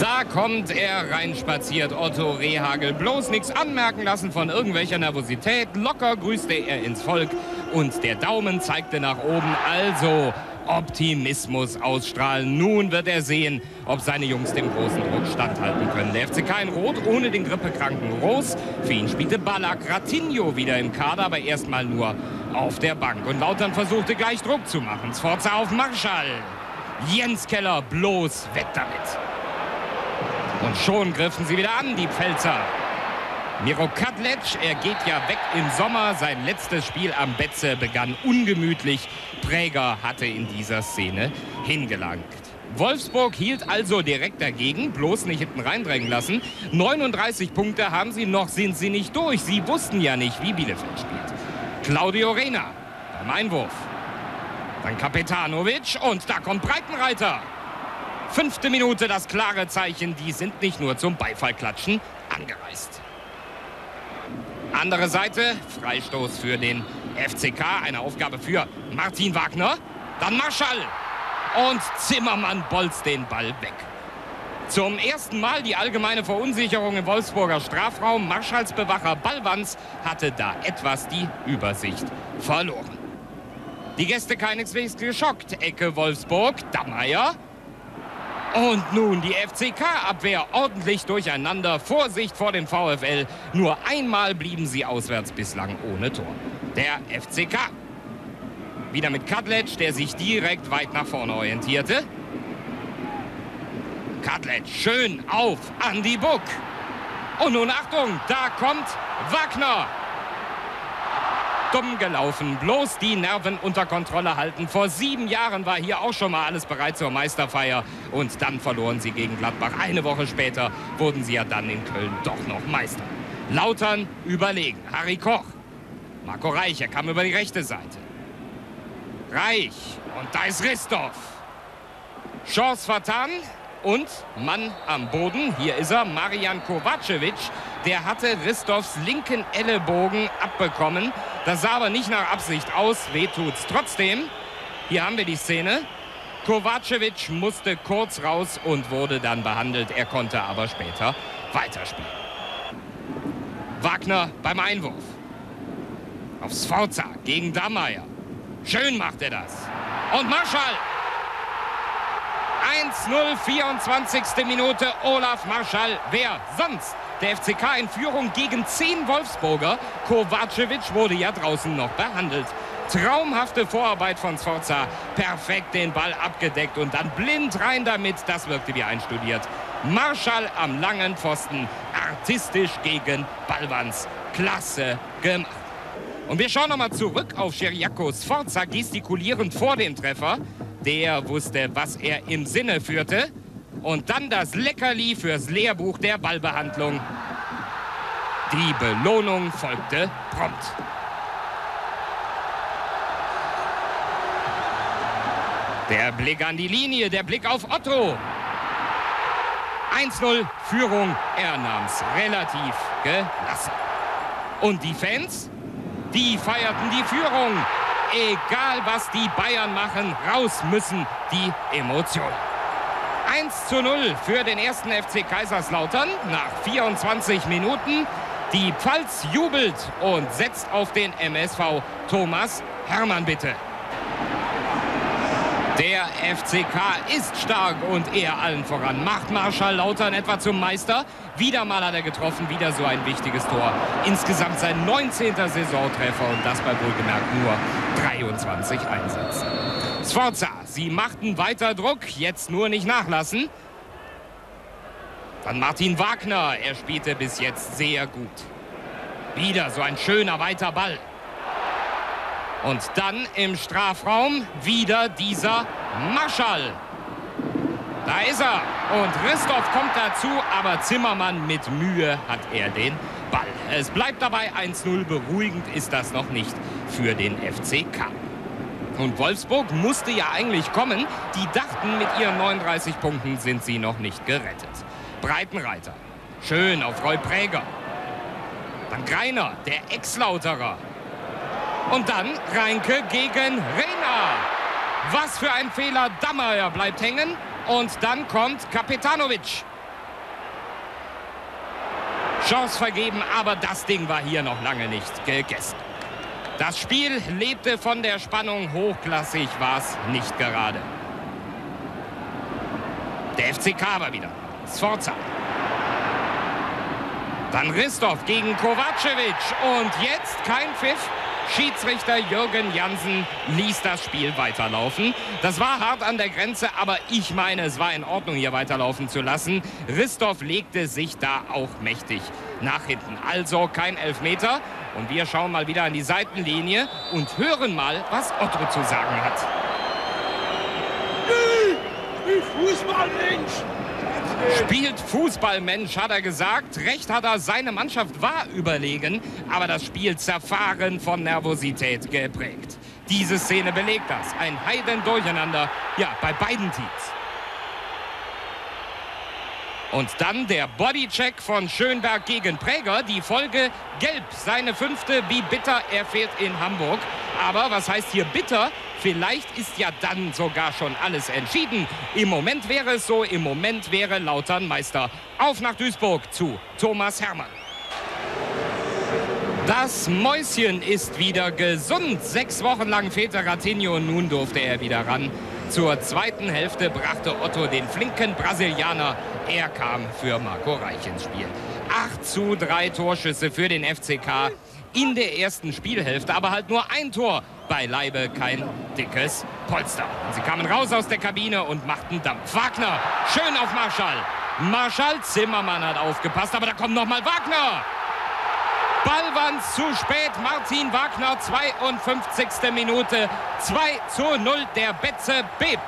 Da kommt er reinspaziert, Otto Rehagel. Bloß nichts anmerken lassen von irgendwelcher Nervosität. Locker grüßte er ins Volk und der Daumen zeigte nach oben. Also Optimismus ausstrahlen. Nun wird er sehen, ob seine Jungs dem großen Druck standhalten können. Der FCK in Rot ohne den grippekranken Roos. Für ihn spielte Ballack Ratinho wieder im Kader, aber erstmal nur auf der Bank. Und Lautern versuchte gleich Druck zu machen. Sforza auf Marschall. Jens Keller bloß weg damit. Und schon griffen sie wieder an, die Pfälzer. Miro Kadlec, er geht ja weg im Sommer. Sein letztes Spiel am Betze begann ungemütlich. Präger hatte in dieser Szene hingelangt. Wolfsburg hielt also direkt dagegen, bloß nicht hinten reindrängen lassen. 39 Punkte haben sie noch, sind sie nicht durch. Sie wussten ja nicht, wie Bielefeld spielt. Claudio Rena beim Einwurf. Dann Kapetanovic und da kommt Breitenreiter. Fünfte Minute das klare Zeichen, die sind nicht nur zum Beifallklatschen angereist. Andere Seite, Freistoß für den FCK, eine Aufgabe für Martin Wagner. Dann Marschall und Zimmermann bolzt den Ball weg. Zum ersten Mal die allgemeine Verunsicherung im Wolfsburger Strafraum. Marschallsbewacher Ballwanz hatte da etwas die Übersicht verloren. Die Gäste keineswegs geschockt. Ecke Wolfsburg, Dammeier und nun die FCK-Abwehr ordentlich durcheinander. Vorsicht vor dem VfL. Nur einmal blieben sie auswärts bislang ohne Tor. Der FCK. Wieder mit Kadlec, der sich direkt weit nach vorne orientierte. Kadlec schön auf Andy Buck. Und nun Achtung, da kommt Wagner dumm gelaufen. Bloß die Nerven unter Kontrolle halten. Vor sieben Jahren war hier auch schon mal alles bereit zur Meisterfeier. Und dann verloren sie gegen Gladbach. Eine Woche später wurden sie ja dann in Köln doch noch Meister. Lautern überlegen. Harry Koch. Marco Reich, er kam über die rechte Seite. Reich. Und da ist Ristorf. Chance vertan. Und Mann am Boden. Hier ist er, Marian Kovacevic. Der hatte Ristovs linken Ellenbogen abbekommen. Das sah aber nicht nach Absicht aus. Weh tut's trotzdem. Hier haben wir die Szene. Kovacevic musste kurz raus und wurde dann behandelt. Er konnte aber später weiterspielen. Wagner beim Einwurf. Auf Sforza gegen Dammeier. Schön macht er das. Und Marschall 1-0, 24. Minute, Olaf Marschall. Wer sonst? Der FCK in Führung gegen 10 Wolfsburger. Kovacevic wurde ja draußen noch behandelt. Traumhafte Vorarbeit von Sforza. Perfekt den Ball abgedeckt und dann blind rein damit. Das wirkte wie einstudiert. Marschall am langen Pfosten. Artistisch gegen Ballwanz. Klasse gemacht. Und wir schauen nochmal zurück auf Cheriaco Sforza, gestikulierend vor dem Treffer. Der wusste, was er im Sinne führte. Und dann das Leckerli fürs Lehrbuch der Ballbehandlung. Die Belohnung folgte prompt. Der Blick an die Linie, der Blick auf Otto. 1-0 Führung. Er nahm es relativ gelassen. Und die Fans? Die feierten die Führung. Egal was die Bayern machen, raus müssen die Emotionen. 1 zu 0 für den ersten FC Kaiserslautern nach 24 Minuten. Die Pfalz jubelt und setzt auf den MSV Thomas Hermann bitte. Der FCK ist stark und er allen voran. Macht Marschall Lautern etwa zum Meister? Wieder mal hat er getroffen, wieder so ein wichtiges Tor. Insgesamt sein 19. Saisontreffer und das bei wohlgemerkt nur 23 Einsätzen. Sforza, sie machten weiter Druck, jetzt nur nicht nachlassen. Dann Martin Wagner, er spielte bis jetzt sehr gut. Wieder so ein schöner weiter Ball. Und dann im Strafraum wieder dieser Marschall. Da ist er. Und Christoph kommt dazu, aber Zimmermann mit Mühe hat er den Ball. Es bleibt dabei 1-0. Beruhigend ist das noch nicht für den FCK. Und Wolfsburg musste ja eigentlich kommen. Die dachten, mit ihren 39 Punkten sind sie noch nicht gerettet. Breitenreiter. Schön auf Roy Präger. Dann Greiner, der Ex-Lauterer. Und dann Reinke gegen Rena. Was für ein Fehler. Dammerer bleibt hängen. Und dann kommt Kapetanovic. Chance vergeben, aber das Ding war hier noch lange nicht gegessen. Das Spiel lebte von der Spannung, hochklassig war es nicht gerade. Der FCK war wieder. Sforza. Dann Ristov gegen Kovacevic. Und jetzt kein Pfiff. Schiedsrichter Jürgen Jansen ließ das Spiel weiterlaufen. Das war hart an der Grenze, aber ich meine, es war in Ordnung, hier weiterlaufen zu lassen. Ristov legte sich da auch mächtig nach hinten. Also kein Elfmeter. Und wir schauen mal wieder an die Seitenlinie und hören mal, was Otto zu sagen hat. Fußballmensch! Spielt Fußballmensch, hat er gesagt. Recht hat er, seine Mannschaft war überlegen, aber das Spiel zerfahren von Nervosität geprägt. Diese Szene belegt das. Ein Heiden-Durcheinander, ja, bei beiden Teams. Und dann der Bodycheck von Schönberg gegen Präger. Die Folge gelb, seine fünfte. Wie bitter, er fehlt in Hamburg. Aber was heißt hier bitter? Vielleicht ist ja dann sogar schon alles entschieden. Im Moment wäre es so, im Moment wäre Lautern Meister. Auf nach Duisburg zu Thomas Hermann. Das Mäuschen ist wieder gesund. Sechs Wochen lang fehlte Ratinho und nun durfte er wieder ran. Zur zweiten Hälfte brachte Otto den flinken Brasilianer. Er kam für Marco Reich ins Spiel. 8 zu 3 Torschüsse für den FCK in der ersten Spielhälfte, aber halt nur ein Tor. Beileibe kein dickes Polster. Und sie kamen raus aus der Kabine und machten Dampf. Wagner, schön auf Marschall. Marschall Zimmermann hat aufgepasst, aber da kommt noch mal Wagner. Ballwand zu spät. Martin Wagner, 52. Minute. 2 zu 0. Der Betze bebt.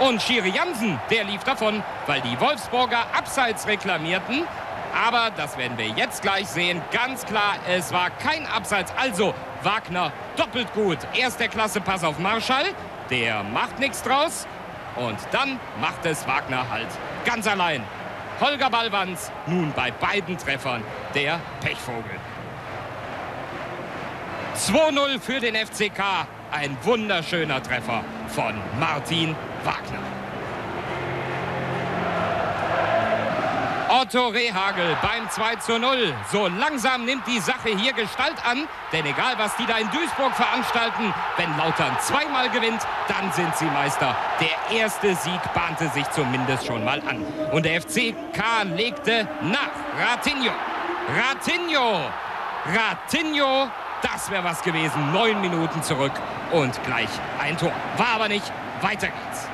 Und Schiri Jansen, der lief davon, weil die Wolfsburger abseits reklamierten. Aber das werden wir jetzt gleich sehen. Ganz klar, es war kein Abseits. Also Wagner doppelt gut. Erst der Klasse Pass auf Marschall. Der macht nichts draus. Und dann macht es Wagner halt ganz allein. Holger Ballwanz nun bei beiden Treffern der Pechvogel. 2-0 für den FCK. Ein wunderschöner Treffer von Martin Wagner. Otto Rehagel beim 2 zu 0. So langsam nimmt die Sache hier Gestalt an. Denn egal, was die da in Duisburg veranstalten, wenn Lautern zweimal gewinnt, dann sind sie Meister. Der erste Sieg bahnte sich zumindest schon mal an. Und der FCK legte nach. Ratinho. Ratinho. Ratinho. Das wäre was gewesen. Neun Minuten zurück und gleich ein Tor. War aber nicht. Weiter geht's.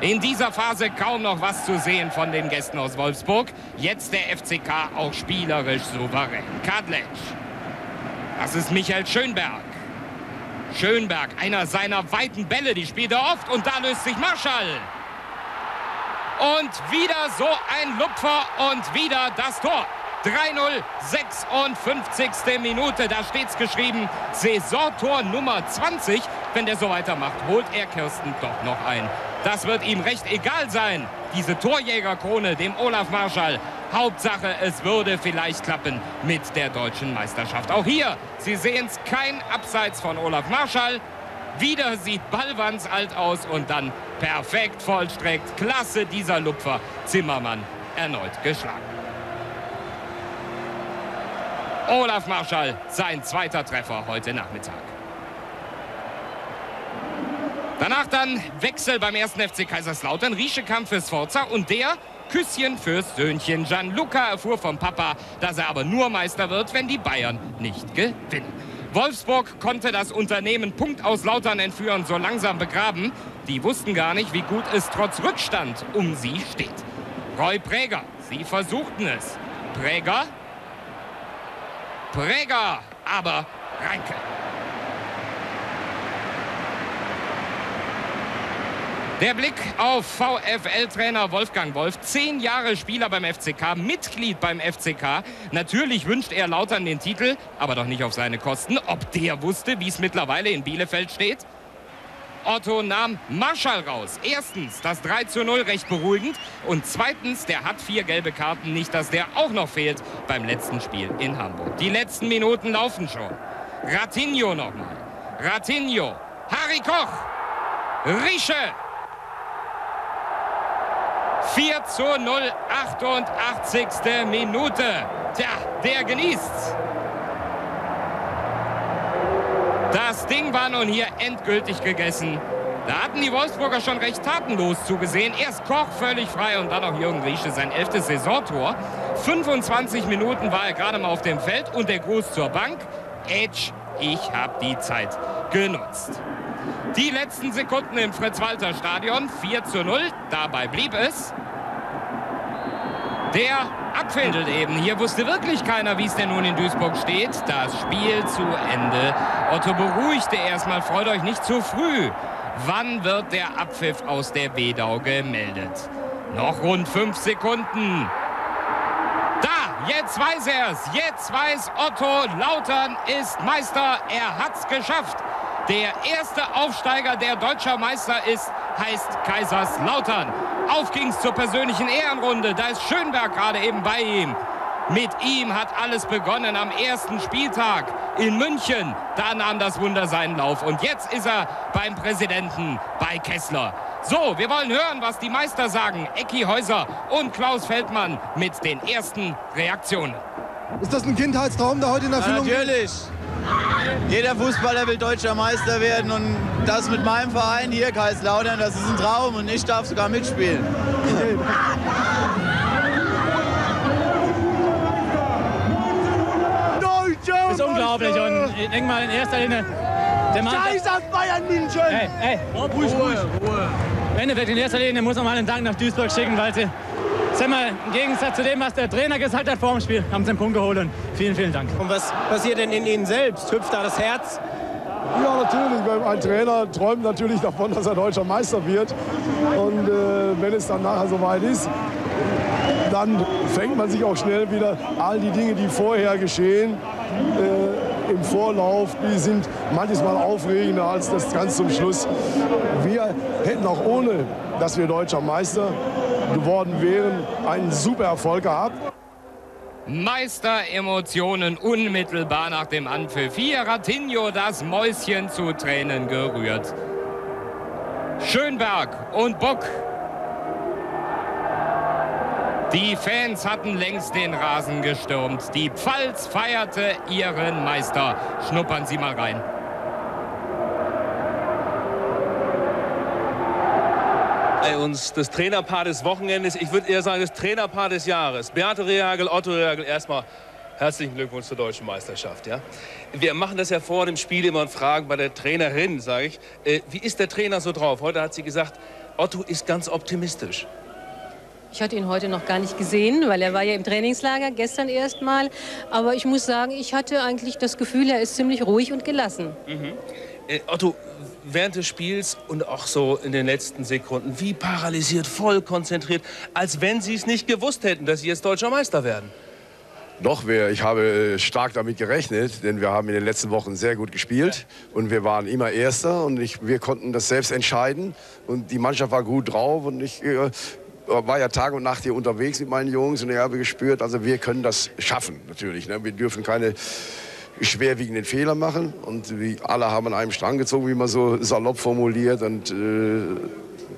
In dieser Phase kaum noch was zu sehen von den Gästen aus Wolfsburg. Jetzt der FCK auch spielerisch souverän. Kadlec. Das ist Michael Schönberg. Schönberg, einer seiner weiten Bälle, die spielt er oft und da löst sich Marschall. Und wieder so ein Lupfer und wieder das Tor. 3-0, 56. Minute, da steht's geschrieben. Saisontor Nummer 20. Wenn der so weitermacht, holt er Kirsten doch noch ein. Das wird ihm recht egal sein, diese Torjägerkrone dem Olaf Marschall. Hauptsache, es würde vielleicht klappen mit der deutschen Meisterschaft. Auch hier, Sie sehen es, kein Abseits von Olaf Marschall. Wieder sieht Ballwanz alt aus und dann perfekt vollstreckt. Klasse dieser Lupfer. Zimmermann erneut geschlagen. Olaf Marschall, sein zweiter Treffer heute Nachmittag. Danach dann Wechsel beim ersten FC Kaiserslautern. Riesche kam für Sforza und der Küsschen fürs Söhnchen. Gianluca erfuhr vom Papa, dass er aber nur Meister wird, wenn die Bayern nicht gewinnen. Wolfsburg konnte das Unternehmen Punkt aus Lautern entführen, so langsam begraben. Die wussten gar nicht, wie gut es trotz Rückstand um sie steht. Roy Präger, sie versuchten es. Präger, Präger, aber Reinke. Der Blick auf VfL-Trainer Wolfgang Wolf. Zehn Jahre Spieler beim FCK, Mitglied beim FCK. Natürlich wünscht er Lautern den Titel, aber doch nicht auf seine Kosten. Ob der wusste, wie es mittlerweile in Bielefeld steht? Otto nahm Marschall raus. Erstens, das 3 zu 0 recht beruhigend. Und zweitens, der hat vier gelbe Karten. Nicht, dass der auch noch fehlt beim letzten Spiel in Hamburg. Die letzten Minuten laufen schon. Ratinho nochmal. Ratinho. Harry Koch. Rische. 4 zu 0, 88. Minute. Tja, der genießt's. Das Ding war nun hier endgültig gegessen. Da hatten die Wolfsburger schon recht tatenlos zugesehen. Erst Koch völlig frei und dann auch Jürgen Riesche sein elftes Saisontor. 25 Minuten war er gerade mal auf dem Feld und der Gruß zur Bank. Edge, ich habe die Zeit genutzt. Die letzten Sekunden im Fritz-Walter-Stadion 4 zu 0. Dabei blieb es. Der abfändelt eben. Hier wusste wirklich keiner, wie es denn nun in Duisburg steht. Das Spiel zu Ende. Otto beruhigte erstmal, freut euch nicht zu früh. Wann wird der Abpfiff aus der Wedau gemeldet? Noch rund fünf Sekunden. Da, jetzt weiß er es. Jetzt weiß Otto, Lautern ist Meister. Er hat's geschafft. Der erste Aufsteiger, der deutscher Meister ist, heißt Kaiserslautern. Auf ging's zur persönlichen Ehrenrunde. Da ist Schönberg gerade eben bei ihm. Mit ihm hat alles begonnen am ersten Spieltag in München. Da nahm das Wunder seinen Lauf. Und jetzt ist er beim Präsidenten, bei Kessler. So, wir wollen hören, was die Meister sagen. Ecki Häuser und Klaus Feldmann mit den ersten Reaktionen. Ist das ein Kindheitstraum, der heute in Erfüllung geht? Natürlich. Jeder Fußballer will deutscher Meister werden und das mit meinem Verein hier, Kaiserslautern, das ist ein Traum und ich darf sogar mitspielen. Das ist unglaublich und ich denke mal in erster Linie der Mann. Scheiß auf Bayern München! Hey, hey, Ruhe, Ruhe. Ruhe. Im Endeffekt in erster Linie muss man mal einen Dank nach Duisburg schicken, weil sie sag mal, im Gegensatz zu dem, was der Trainer gesagt hat vor dem Spiel, haben sie den Punkt geholt und vielen, vielen Dank. Und was passiert denn in Ihnen selbst? Hüpft da das Herz? Ja, natürlich. Ein Trainer träumt natürlich davon, dass er deutscher Meister wird. Und äh, wenn es dann nachher soweit ist, dann fängt man sich auch schnell wieder all die Dinge, die vorher geschehen, äh, im Vorlauf, die sind manches Mal aufregender als das ganz zum Schluss. Wir hätten auch ohne, dass wir deutscher Meister geworden wären, einen super Erfolg gehabt. Meisteremotionen unmittelbar nach dem Anpfiff. Hier Ratinho das Mäuschen zu Tränen gerührt. Schönberg und Buck. Die Fans hatten längst den Rasen gestürmt. Die Pfalz feierte ihren Meister. Schnuppern Sie mal rein. Bei uns das Trainerpaar des Wochenendes. Ich würde eher sagen, das Trainerpaar des Jahres. Beate Rehagel, Otto Rehagel, erstmal herzlichen Glückwunsch zur deutschen Meisterschaft. Ja? Wir machen das ja vor dem Spiel immer und fragen bei der Trainerin, sage ich, äh, wie ist der Trainer so drauf? Heute hat sie gesagt, Otto ist ganz optimistisch. Ich hatte ihn heute noch gar nicht gesehen, weil er war ja im Trainingslager gestern erst mal. Aber ich muss sagen, ich hatte eigentlich das Gefühl, er ist ziemlich ruhig und gelassen. Mhm. Äh, Otto, während des Spiels und auch so in den letzten Sekunden, wie paralysiert, voll konzentriert, als wenn Sie es nicht gewusst hätten, dass Sie jetzt deutscher Meister werden. Doch, wir, ich habe äh, stark damit gerechnet, denn wir haben in den letzten Wochen sehr gut gespielt und wir waren immer Erster und ich, wir konnten das selbst entscheiden und die Mannschaft war gut drauf und ich äh, war ja Tag und Nacht hier unterwegs mit meinen Jungs und ich habe gespürt, also wir können das schaffen natürlich. Ne? Wir dürfen keine schwerwiegenden Fehler machen. Und wie alle haben an einem Strang gezogen, wie man so salopp formuliert. Und äh,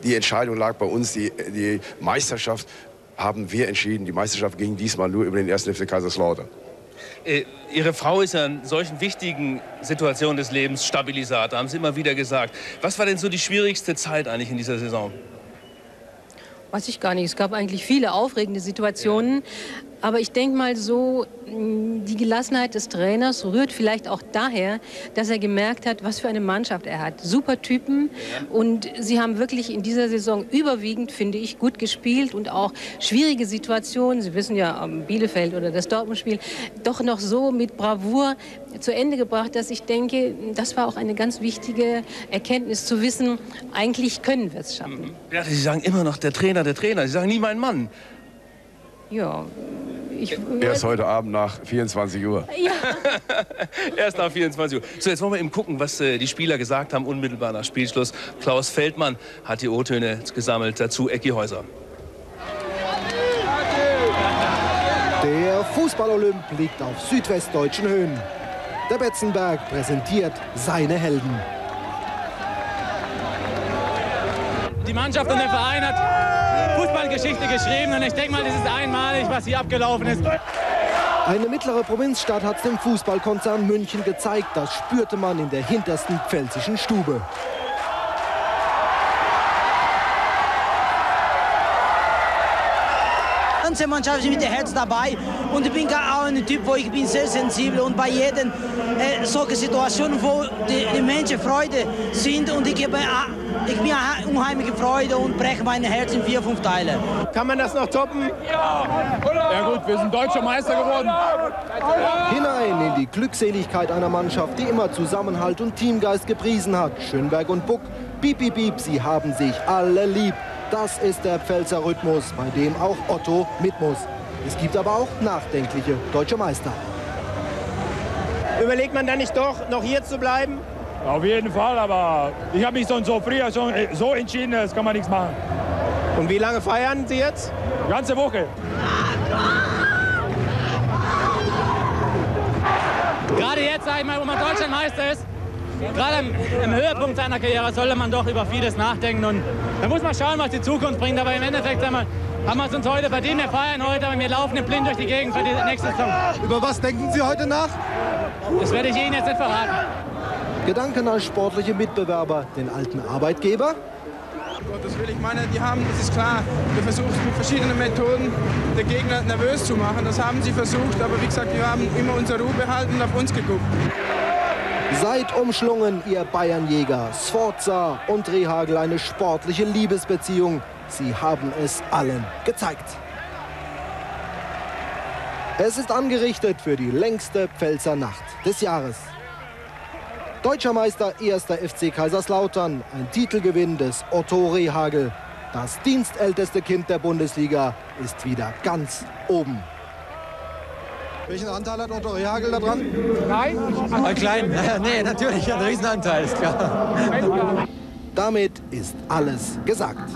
die Entscheidung lag bei uns. Die, die Meisterschaft haben wir entschieden. Die Meisterschaft ging diesmal nur über den ersten FC Kaiserslautern. Äh, Ihre Frau ist ja in solchen wichtigen Situationen des Lebens Stabilisator, haben Sie immer wieder gesagt. Was war denn so die schwierigste Zeit eigentlich in dieser Saison? Weiß ich gar nicht. Es gab eigentlich viele aufregende Situationen. Aber ich denke mal so, die Gelassenheit des Trainers rührt vielleicht auch daher, dass er gemerkt hat, was für eine Mannschaft er hat. Super Typen und sie haben wirklich in dieser Saison überwiegend, finde ich, gut gespielt und auch schwierige Situationen, Sie wissen ja, Bielefeld oder das Dortmund-Spiel, doch noch so mit Bravour zu Ende gebracht, dass ich denke, das war auch eine ganz wichtige Erkenntnis zu wissen, eigentlich können wir es schaffen. Ja, Sie sagen immer noch der Trainer, der Trainer. Sie sagen nie mein Mann. Ja, ich, Erst heute Abend nach 24 Uhr. Ja. Erst nach 24 Uhr. So, jetzt wollen wir eben gucken, was äh, die Spieler gesagt haben, unmittelbar nach Spielschluss. Klaus Feldmann hat die O-Töne gesammelt, dazu Ecki Häuser. Der Fußball-Olymp liegt auf südwestdeutschen Höhen. Der Betzenberg präsentiert seine Helden. die Mannschaft und der Verein hat Fußballgeschichte geschrieben und ich denke mal, das ist einmalig, was hier abgelaufen ist. Eine mittlere Provinzstadt hat es dem Fußballkonzern München gezeigt. Das spürte man in der hintersten pfälzischen Stube. ganze Mannschaft ist mit dem Herz dabei und ich bin auch ein Typ, wo ich bin sehr sensibel und bei jeder äh, solche Situation, wo die, die, Menschen Freude sind und ich gebe ich bin unheimliche Freude und breche mein Herz in vier, fünf Teile. Kann man das noch toppen? Ja. Ja gut, wir sind deutscher Meister geworden. Hinein in die Glückseligkeit einer Mannschaft, die immer Zusammenhalt und Teamgeist gepriesen hat. Schönberg und Buck, piep, piep, piep, sie haben sich alle lieb. Das ist der Pfälzer Rhythmus, bei dem auch Otto mit muss. Es gibt aber auch nachdenkliche deutsche Meister. Überlegt man dann nicht doch, noch hier zu bleiben? Auf jeden Fall, aber ich habe mich schon so früher schon so entschieden, das kann man nichts machen. Und wie lange feiern Sie jetzt? Ganze Woche. Gerade jetzt, sag ich mal, wo man Deutschlandmeister ist, gerade im, im, Höhepunkt seiner Karriere sollte man doch über vieles nachdenken. Und da muss man schauen, was die Zukunft bringt. Aber im Endeffekt wir, haben wir es uns heute verdient. Wir feiern heute, aber wir laufen blind durch die Gegend für die nächste Saison. Über was denken Sie heute nach? Das werde ich Ihnen jetzt nicht verraten. Gedanken als sportliche Mitbewerber, den alten Arbeitgeber? Gottes Willen, ich meine, die haben, das ist klar, wir versuchen mit verschiedenen Methoden den Gegner nervös zu machen. Das haben sie versucht, aber wie gesagt, wir haben immer unsere Ruhe behalten und auf uns geguckt. Seid umschlungen, ihr Bayernjäger. Sforza und Rehagel eine sportliche Liebesbeziehung. Sie haben es allen gezeigt. Es ist angerichtet für die längste Pfälzer Nacht des Jahres. Deutscher Meister 1. FC Kaiserslautern, ein Titelgewinn des Otto Rehagel. Das dienstälteste Kind der Bundesliga ist wieder ganz oben. Welchen Anteil hat Otto Rehagel da dran? Nein. Ein kleinen. nee, natürlich, ein Riesenanteil, ist klar. Damit ist alles gesagt.